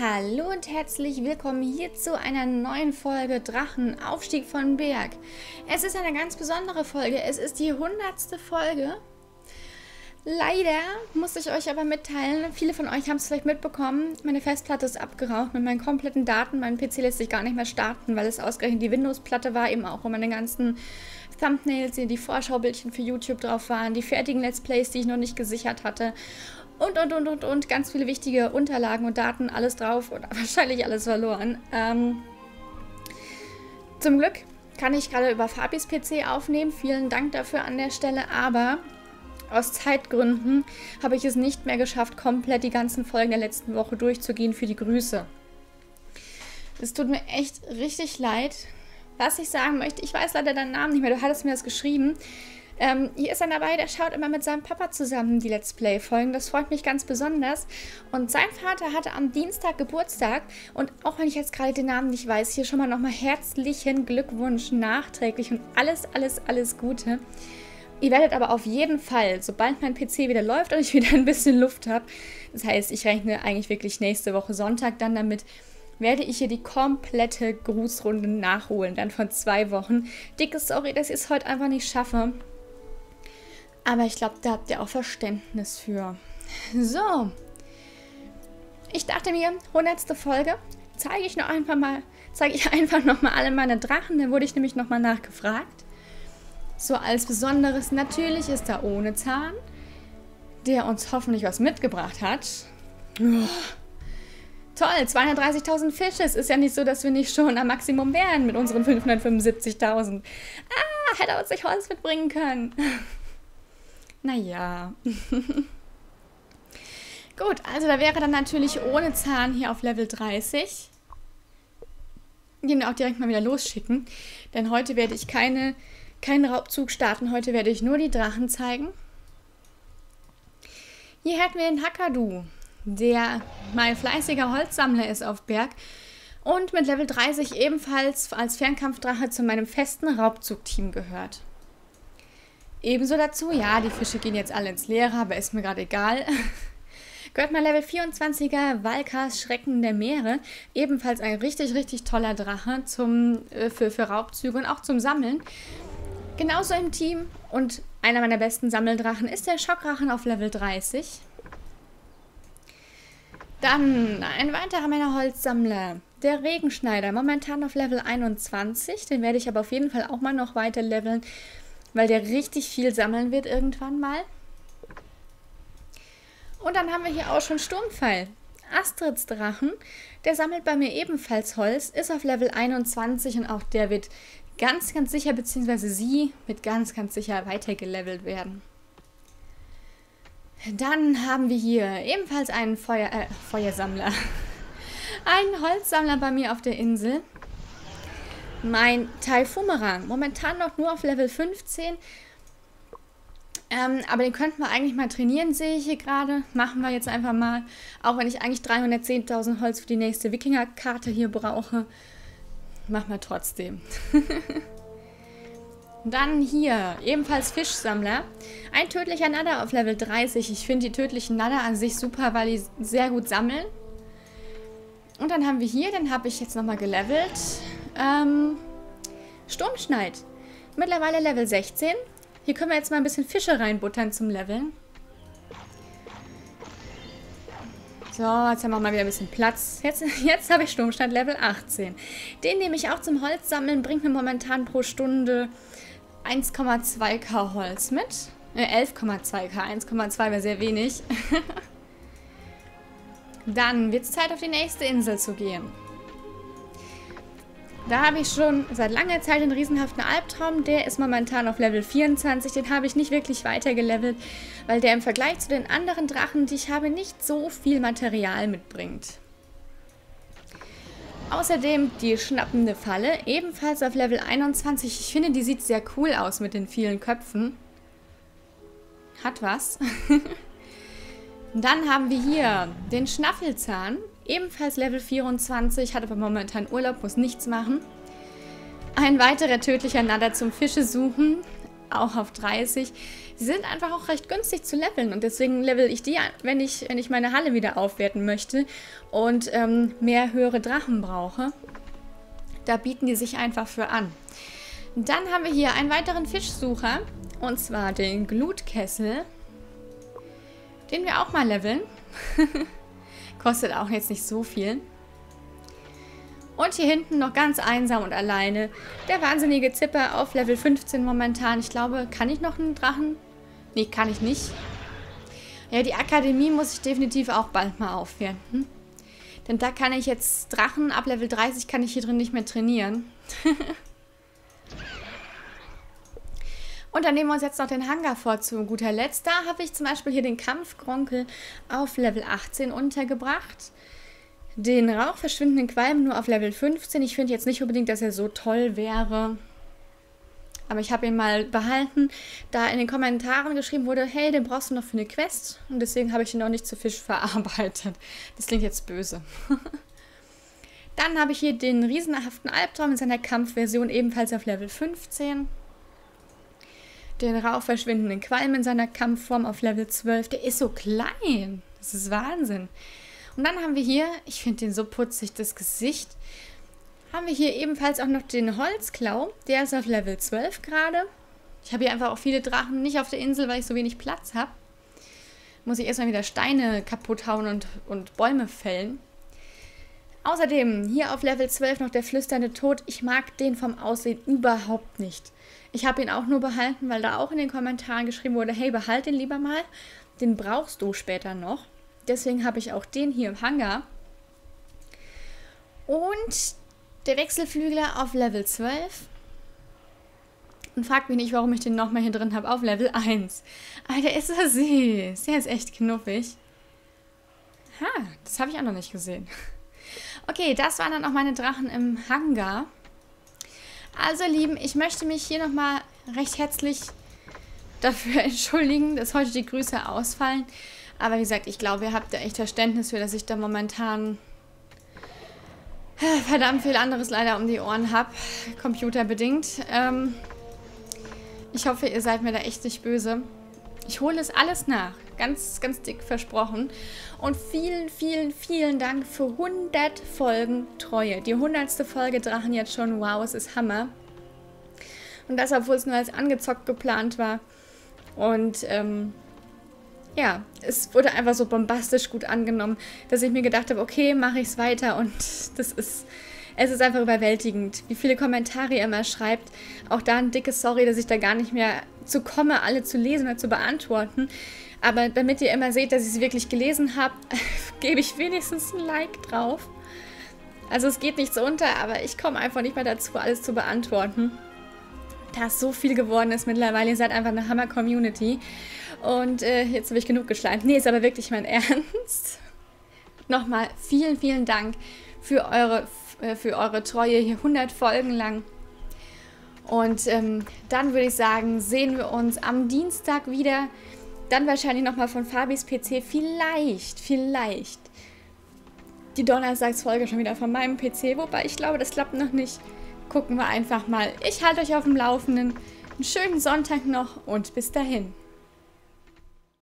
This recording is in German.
Hallo und herzlich willkommen hier zu einer neuen Folge Drachen Aufstieg von Berg. Es ist eine ganz besondere Folge. Es ist die hundertste Folge. Leider muss ich euch aber mitteilen, viele von euch haben es vielleicht mitbekommen, meine Festplatte ist abgeraucht mit meinen kompletten Daten. Mein PC lässt sich gar nicht mehr starten, weil es ausgerechnet die Windows-Platte war, eben auch wo meine ganzen Thumbnails, die Vorschaubildchen für YouTube drauf waren, die fertigen Let's Plays, die ich noch nicht gesichert hatte und, und, und, und, und. Ganz viele wichtige Unterlagen und Daten, alles drauf und wahrscheinlich alles verloren. Ähm, zum Glück kann ich gerade über Fabis PC aufnehmen. Vielen Dank dafür an der Stelle. Aber aus Zeitgründen habe ich es nicht mehr geschafft, komplett die ganzen Folgen der letzten Woche durchzugehen für die Grüße. Es tut mir echt richtig leid. Was ich sagen möchte, ich weiß leider deinen Namen nicht mehr, du hattest mir das geschrieben. Ähm, hier ist er dabei, der schaut immer mit seinem Papa zusammen die Let's Play-Folgen. Das freut mich ganz besonders. Und sein Vater hatte am Dienstag Geburtstag. Und auch wenn ich jetzt gerade den Namen nicht weiß, hier schon mal nochmal herzlichen Glückwunsch nachträglich und alles, alles, alles Gute. Ihr werdet aber auf jeden Fall, sobald mein PC wieder läuft und ich wieder ein bisschen Luft habe, das heißt, ich rechne eigentlich wirklich nächste Woche Sonntag dann damit, werde ich hier die komplette Grußrunde nachholen, dann von zwei Wochen. Dicke Sorry, dass ich es heute einfach nicht schaffe. Aber ich glaube, da habt ihr auch Verständnis für. So. Ich dachte mir, 100. Folge, zeige ich noch einfach mal, zeige ich einfach noch mal alle meine Drachen. Da wurde ich nämlich noch mal nachgefragt. So als Besonderes, natürlich ist da ohne Zahn, der uns hoffentlich was mitgebracht hat. Oh. Toll, 230.000 Fische. Es ist ja nicht so, dass wir nicht schon am Maximum wären mit unseren 575.000. Ah, hätte er uns nicht Holz mitbringen können. Naja. Gut, also da wäre dann natürlich ohne Zahn hier auf Level 30. Den auch direkt mal wieder losschicken. Denn heute werde ich keine, keinen Raubzug starten. Heute werde ich nur die Drachen zeigen. Hier hätten wir den Hakadu, der mein fleißiger Holzsammler ist auf Berg. Und mit Level 30 ebenfalls als Fernkampfdrache zu meinem festen Raubzugteam gehört. Ebenso dazu, ja, die Fische gehen jetzt alle ins Leere, aber ist mir gerade egal. Gehört mein Level 24er Valkas Schrecken der Meere. Ebenfalls ein richtig, richtig toller Drache zum, äh, für, für Raubzüge und auch zum Sammeln. Genauso im Team und einer meiner besten Sammeldrachen ist der Schockrachen auf Level 30. Dann ein weiterer meiner Holzsammler, der Regenschneider, momentan auf Level 21. Den werde ich aber auf jeden Fall auch mal noch weiter leveln weil der richtig viel sammeln wird irgendwann mal. Und dann haben wir hier auch schon Sturmpfeil. Astrids Drachen, der sammelt bei mir ebenfalls Holz, ist auf Level 21 und auch der wird ganz, ganz sicher, beziehungsweise sie wird ganz, ganz sicher weitergelevelt werden. Dann haben wir hier ebenfalls einen Feuer, äh, Feuersammler. einen Holzsammler bei mir auf der Insel mein Taifumerang. Momentan noch nur auf Level 15. Ähm, aber den könnten wir eigentlich mal trainieren, sehe ich hier gerade. Machen wir jetzt einfach mal. Auch wenn ich eigentlich 310.000 Holz für die nächste Wikinger-Karte hier brauche. Machen wir trotzdem. Dann hier, ebenfalls Fischsammler. Ein tödlicher Nadder auf Level 30. Ich finde die tödlichen Nadder an sich super, weil die sehr gut sammeln. Und dann haben wir hier, den habe ich jetzt nochmal gelevelt. Ähm, Sturmschneid. Mittlerweile Level 16. Hier können wir jetzt mal ein bisschen Fische reinbuttern zum Leveln. So, jetzt haben wir mal wieder ein bisschen Platz. Jetzt, jetzt habe ich Sturmschneid Level 18. Den nehme ich auch zum Holzsammeln. Bringt mir momentan pro Stunde 1,2k Holz mit. Äh, 11,2k. 1,2 wäre sehr wenig. Dann wird es Zeit, auf die nächste Insel zu gehen. Da habe ich schon seit langer Zeit einen riesenhaften Albtraum. Der ist momentan auf Level 24. Den habe ich nicht wirklich weitergelevelt, weil der im Vergleich zu den anderen Drachen, die ich habe, nicht so viel Material mitbringt. Außerdem die schnappende Falle, ebenfalls auf Level 21. Ich finde, die sieht sehr cool aus mit den vielen Köpfen. Hat was. Dann haben wir hier den Schnaffelzahn. Ebenfalls Level 24, hat aber momentan Urlaub, muss nichts machen. Ein weiterer tödlicher Nadder zum Fische suchen. auch auf 30. Sie sind einfach auch recht günstig zu leveln und deswegen level ich die, wenn ich, wenn ich meine Halle wieder aufwerten möchte und ähm, mehr höhere Drachen brauche. Da bieten die sich einfach für an. Dann haben wir hier einen weiteren Fischsucher und zwar den Glutkessel, den wir auch mal leveln. Kostet auch jetzt nicht so viel. Und hier hinten noch ganz einsam und alleine der wahnsinnige Zipper auf Level 15 momentan. Ich glaube, kann ich noch einen Drachen? Nee, kann ich nicht. Ja, die Akademie muss ich definitiv auch bald mal aufwerten. Denn da kann ich jetzt Drachen, ab Level 30 kann ich hier drin nicht mehr trainieren. Und dann nehmen wir uns jetzt noch den Hangar vor zu guter Letzt. Da habe ich zum Beispiel hier den Kampfgronkel auf Level 18 untergebracht den rauchverschwindenden Qualm nur auf Level 15. Ich finde jetzt nicht unbedingt, dass er so toll wäre. Aber ich habe ihn mal behalten, da in den Kommentaren geschrieben wurde, hey, den brauchst du noch für eine Quest. Und deswegen habe ich ihn noch nicht zu Fisch verarbeitet. Das klingt jetzt böse. Dann habe ich hier den riesenhaften Albtraum in seiner Kampfversion, ebenfalls auf Level 15. Den rauchverschwindenden Qualm in seiner Kampfform auf Level 12. Der ist so klein. Das ist Wahnsinn. Und dann haben wir hier, ich finde den so putzig, das Gesicht, haben wir hier ebenfalls auch noch den Holzklau. Der ist auf Level 12 gerade. Ich habe hier einfach auch viele Drachen nicht auf der Insel, weil ich so wenig Platz habe. Muss ich erstmal wieder Steine kaputt hauen und, und Bäume fällen. Außerdem hier auf Level 12 noch der flüsternde Tod. Ich mag den vom Aussehen überhaupt nicht. Ich habe ihn auch nur behalten, weil da auch in den Kommentaren geschrieben wurde, hey, behalt den lieber mal. Den brauchst du später noch. Deswegen habe ich auch den hier im Hangar. Und der Wechselflügler auf Level 12. Und fragt mich nicht, warum ich den nochmal hier drin habe auf Level 1. Alter, ist er süß. Der ist echt knuffig. Ha, das habe ich auch noch nicht gesehen. Okay, das waren dann auch meine Drachen im Hangar. Also, Lieben, ich möchte mich hier nochmal recht herzlich dafür entschuldigen, dass heute die Grüße ausfallen. Aber wie gesagt, ich glaube, ihr habt da echt Verständnis für, dass ich da momentan verdammt viel anderes leider um die Ohren habe, computerbedingt. Ähm, ich hoffe, ihr seid mir da echt nicht böse. Ich hole es alles nach. Ganz, ganz dick versprochen. Und vielen, vielen, vielen Dank für 100 Folgen Treue. Die 100. Folge Drachen jetzt schon. Wow, es ist Hammer. Und das, obwohl es nur als angezockt geplant war. Und ähm, ja, es wurde einfach so bombastisch gut angenommen, dass ich mir gedacht habe, okay, mache ich es weiter und das ist, es ist einfach überwältigend, wie viele Kommentare ihr immer schreibt. Auch da ein dickes Sorry, dass ich da gar nicht mehr zu komme, alle zu lesen oder zu beantworten. Aber damit ihr immer seht, dass ich sie wirklich gelesen habe, gebe ich wenigstens ein Like drauf. Also es geht nichts unter, aber ich komme einfach nicht mehr dazu, alles zu beantworten. Da es so viel geworden ist mittlerweile, ihr seid einfach eine Hammer-Community. Und äh, jetzt habe ich genug geschleimt. Nee, ist aber wirklich mein Ernst. Nochmal vielen, vielen Dank für eure, für eure Treue hier 100 Folgen lang. Und ähm, dann würde ich sagen, sehen wir uns am Dienstag wieder. Dann wahrscheinlich nochmal von Fabis PC. Vielleicht, vielleicht die Donnerstagsfolge schon wieder von meinem PC. Wobei ich glaube, das klappt noch nicht. Gucken wir einfach mal. Ich halte euch auf dem Laufenden. Einen schönen Sonntag noch und bis dahin.